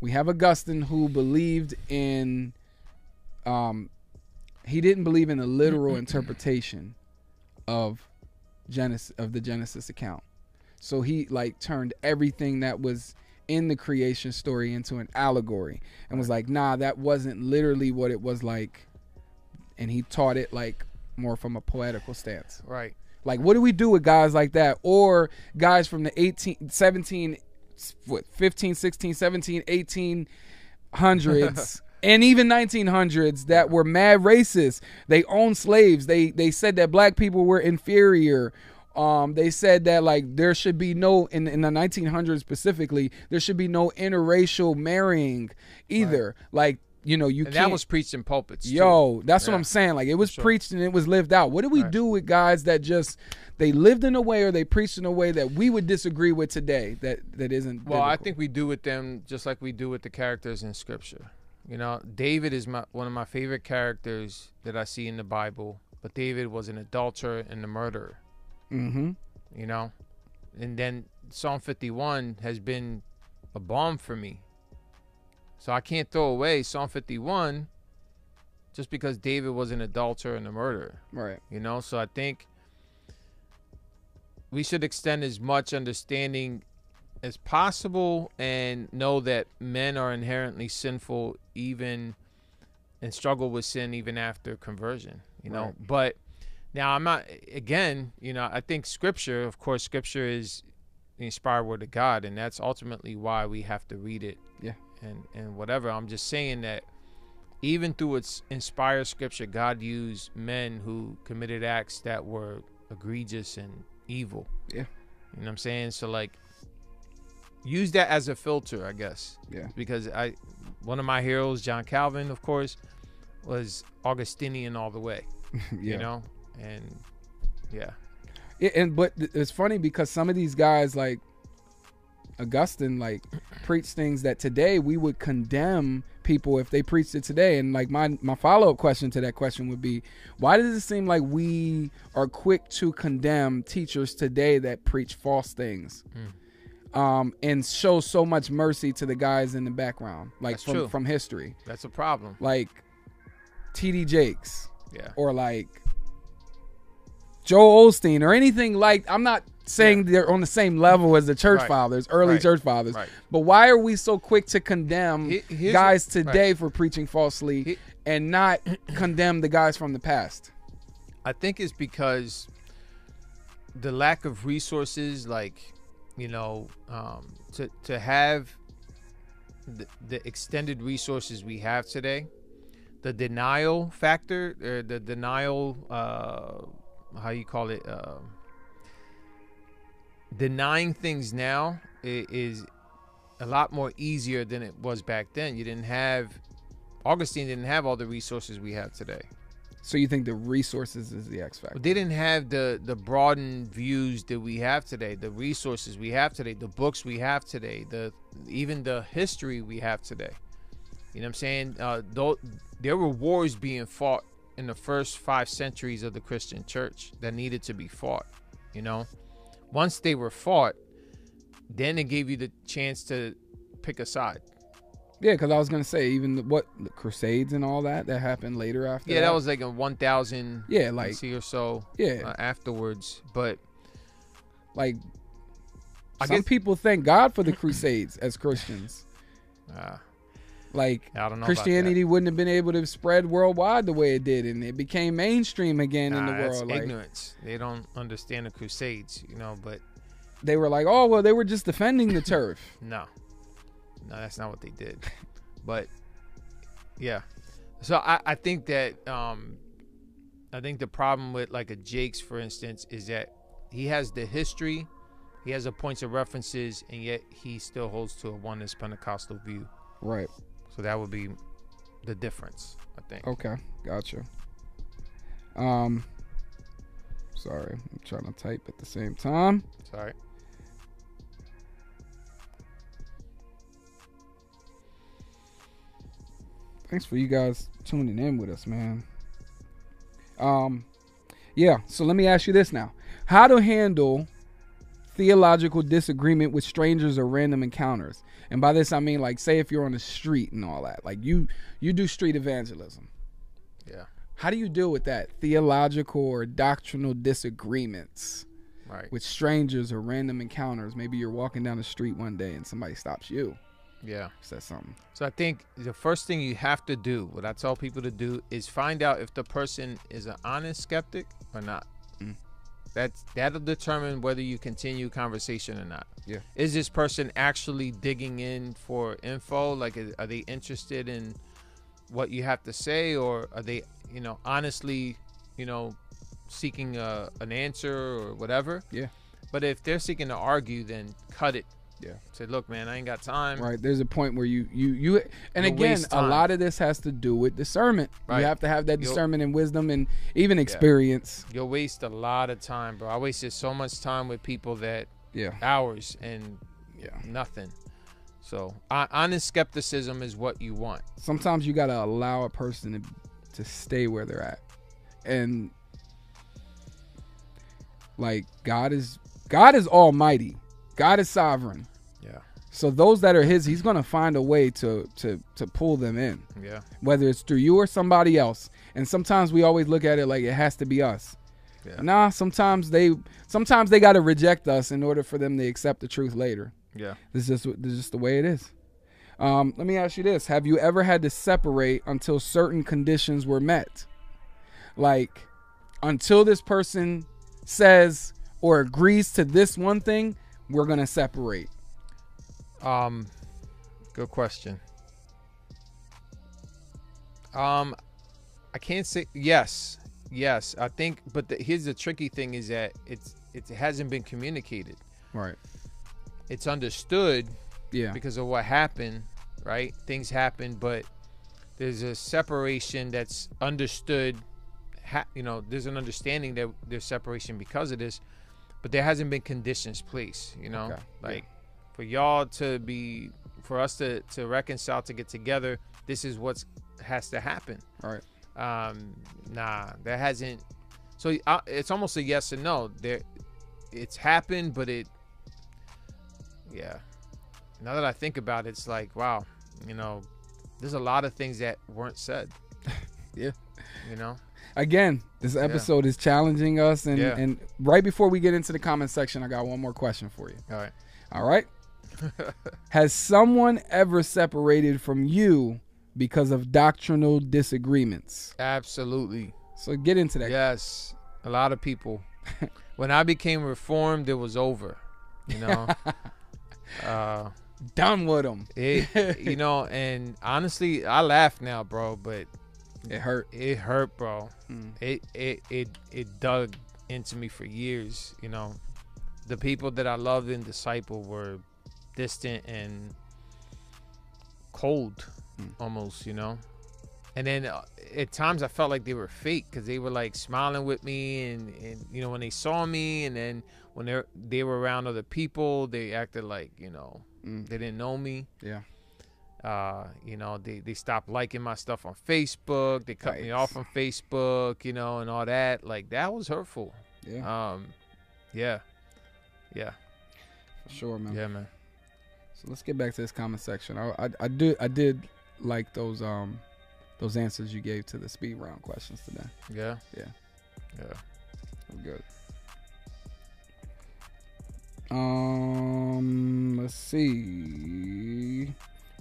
we have Augustine who believed in um he didn't believe in the literal interpretation of Genesis of the Genesis account. So he like turned everything that was in the creation story into an allegory and was like, nah, that wasn't literally what it was like. And he taught it like more from a poetical stance. Right. Like, what do we do with guys like that? Or guys from the 18, 17, what, 15, 16, 17, 1800s, and even 1900s that were mad racist. They owned slaves. They they said that black people were inferior. Um, they said that like there should be no in in the 1900s specifically there should be no interracial marrying either. Like you know you And can't. that was preached in pulpits. too. Yo, that's what I'm saying. Like it was sure. preached and it was lived out. What do we Right. do with guys that just they lived in a way or they preached in a way that we would disagree with today that that isn't Well, I think we do with them just like we do with the characters in Scripture. You know, David is my one of my favorite characters that I see in the Bible. But David was an adulterer and a murderer. Mhm. You know, and then Psalm 51 has been a bomb for me. So I can't throw away Psalm 51 just because David was an adulterer and a murderer. right. You know, so I think we should extend as much understanding as possible and know that men are inherently sinful even and struggle with sin even after conversion, you know. Right. But now I'm not again, you know, I think scripture, of course, scripture is the inspired word of God and that's ultimately why we have to read it. Yeah. And and whatever. I'm just saying that even through its inspired scripture, God used men who committed acts that were egregious and evil. Yeah. You know what I'm saying? So like use that as a filter, I guess. Yeah. Because I one of my heroes, John Calvin, of course, was Augustinian all the way. yeah. You know? And yeah. Yeah, and but it's funny because some of these guys like Augustine like preach things that today we would condemn people if they preached it today. And like my my follow up question to that question would be, why does it seem like we are quick to condemn teachers today that preach false things? Um, and show so much mercy to the guys in the background, like That's from true. from history, That's a problem. like T.D. Jakes, Yeah. or like Joel Osteen or anything like I'm not saying they're on the same level as the church Right. fathers, early Right. church fathers. Right. But why are we so quick to condemn here's guys today for preaching falsely He- and not condemn the guys from the past? I think it's because the lack of resources, like you know, um, to to have the, the extended resources we have today, the denial factor, or the denial, uh, how you call it, uh, denying things now is a lot more easier than it was back then. You didn't have Augustine didn't have all the resources we have today. So you think the resources is the X factor? They didn't have the the broadened views that we have today, the resources we have today, the books we have today, the even the history we have today. You know what I'm saying? Uh, though there were wars being fought in the first five centuries of the Christian church that needed to be fought. You know, once they were fought, then it gave you the chance to pick a side. Yeah, because I was gonna say even the, what the Crusades and all that that happened later after. Yeah, that was like a 1,000 yeah, like BC or so yeah, uh, afterwards. But like I some guess- people thank God for the Crusades as Christians. uh, Like I don't know. Christianity wouldn't have been able to spread worldwide the way it did, and it became mainstream again in the Nah, world. Like ignorance. They don't understand the Crusades, you know. But they were like, oh well, they were just defending the turf. no, no, that's not what they did. But yeah, so I, I think that um, I think the problem with like a Jakes, for instance, is that he has the history, he has the points of references, and yet he still holds to a oneness Pentecostal view. Right. So that would be the difference, I think. Okay. Gotcha. Um. Sorry, I'm trying to type at the same time. Sorry. Thanks for you guys tuning in with us, man. Um, yeah. So let me ask you this now: How to handle theological disagreement with strangers or random encounters. And by this I mean like say if you're on the street and all that. Like you you do street evangelism. Yeah. How do you deal with that theological or doctrinal disagreements Right. with strangers or random encounters? Maybe you're walking down the street one day and somebody stops you, Yeah. says something. So I think the first thing you have to do, what I tell people to do, is find out if the person is an honest skeptic or not. That's that'll determine whether you continue conversation or not. Yeah. Is this person actually digging in for info? Like, is- are they interested in what you have to say, or are they, you know, honestly, you know, seeking a, an answer or whatever? Yeah. But if they're seeking to argue, then cut it. Yeah. Say, look, man, I ain't got time. Right. There's a point where you you you and You'll again, a lot of this has to do with discernment. Right. You have to have that You'll- discernment and wisdom and even experience. You'll waste a lot of time, bro. I wasted so much time with people that Yeah. hours and Yeah. nothing. So honest skepticism is what you want. Sometimes you got to allow a person to to stay where they're at. And like God is God is almighty. God is sovereign. Yeah. So those that are his, he's going to find a way to to to pull them in. Yeah. whether it's through you or somebody else. And sometimes we always look at it like it has to be us. Yeah. Nah, sometimes they sometimes they got to reject us in order for them to accept the truth later. Yeah. This is just this is just the way it is. Um, let me ask you this: Have you ever had to separate until certain conditions were met? Like until this person says or agrees to this one thing, we're gonna separate. Um, good question. Um, I can't say yes, yes. I think, but the, here's the tricky thing: is that it's it hasn't been communicated. Right. It's understood Yeah. because of what happened, right? Things happen, but there's a separation that's understood. Ha- you know, there's an understanding that there's separation because of this, but there hasn't been conditions placed. You know, Okay, yeah. like for y'all to be, for us to to reconcile to get together, this is what's has to happen. Right. Um, nah, that hasn't. So uh, it's almost a yes and no. There, it's happened, but it, yeah. Now that I think about it, it's like, wow, you know, there's a lot of things that weren't said. Yeah. You know. Again, this episode is challenging us, and Yeah. and right before we get into the comment section, I got one more question for you. All right. All right. Has someone ever separated from you because of doctrinal disagreements? Absolutely. So get into that. Yes. A lot of people. when I became reformed, it was over. You know. uh, Done with them. it, you know, and honestly, I laugh now, bro, but It hurt. it hurt, bro. Mm. It it it it dug into me for years. You know, the people that I loved and discipled were distant and cold, Mm. almost. You know, and then uh, at times I felt like they were fake because they were like smiling with me, and and you know when they saw me, and then when they they were around other people, they acted like you know Mm. they didn't know me. Yeah. Uh, you know, they, they stopped liking my stuff on Facebook. They cut me off on Facebook, you know, and all that. Like that was hurtful. Yeah. Um, yeah, yeah, For sure, man. yeah, man. So let's get back to this comment section. I, I I did I did like those um those answers you gave to the speed round questions today. Yeah, Yeah. yeah. We're good. Um, let's see.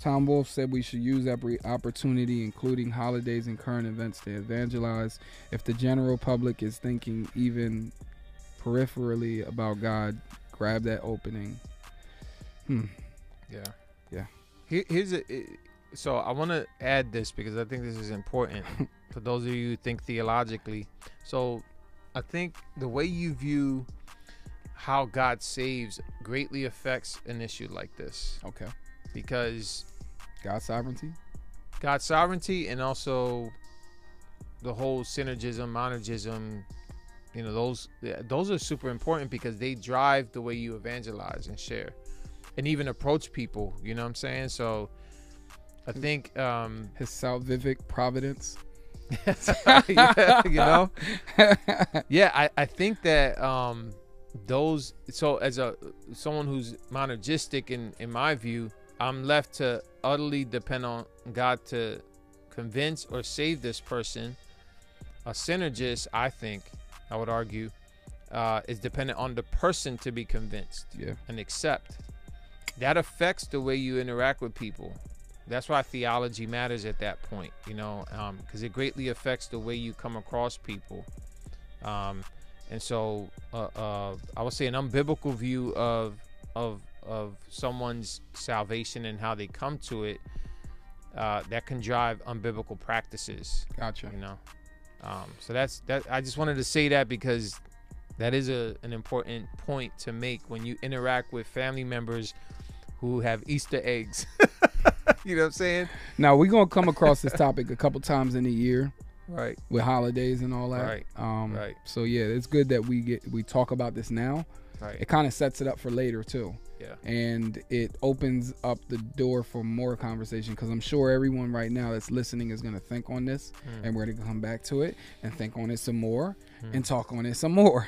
Tom Wolf said we should use every opportunity, including holidays and current events, to evangelize. If the general public is thinking even peripherally about God, grab that opening. Hmm. Yeah. Yeah. Here, here's a. So I want to add this because I think this is important for those of you who think theologically. So I think the way you view how God saves greatly affects an issue like this Okay. because God's sovereignty. God's sovereignty and also the whole synergism, monergism, you know, those those are super important because they drive the way you evangelize and share and even approach people, you know what I'm saying? So I think um His salvific providence. yeah, you know? Yeah, I, I think that um those so as a someone who's monergistic in in my view i'm left to utterly depend on god to convince or save this person. A synergist i think i would argue uh, is dependent on the person to be convinced Yeah. and accept. That affects the way you interact with people. That's why theology matters at that point you know because it greatly affects the way you come across people. Um, and so uh, uh, I would say an unbiblical view of of of someone's salvation and how they come to it uh, that can drive unbiblical practices. Gotcha. You know, um, so that's that. I just wanted to say that because that is a an important point to make when you interact with family members who have Easter eggs. you know what I'm saying? Now we're gonna come across this topic a couple times in a year Right. with holidays and all that. Right. Um, Right. So yeah, it's good that we get we talk about this now. Right. It kind of sets it up for later too, Yeah. and it opens up the door for more conversation because I'm sure everyone right now that's listening is gonna think on this, Mm. and we're gonna come back to it and think on it some more Mm. and talk on it some more.